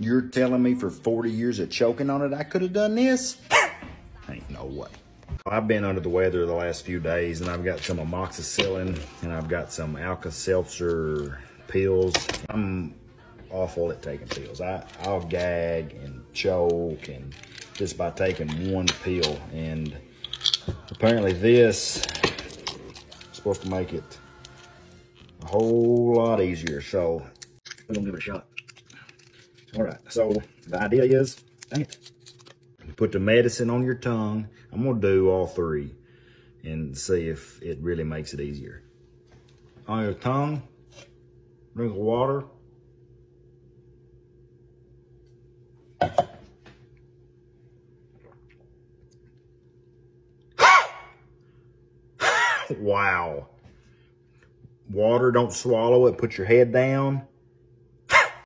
You're telling me for 40 years of choking on it, I could have done this? Ain't no way. I've been under the weather the last few days and I've got some amoxicillin and I've got some Alka-Seltzer pills. I'm awful at taking pills. I, I'll gag and choke and just by taking one pill. And apparently this is supposed to make it a whole lot easier. So we're gonna give it a shot. All right, so the idea is, dang it, you put the medicine on your tongue. I'm gonna do all three and see if it really makes it easier. On your tongue, drink water. wow. Water, don't swallow it. Put your head down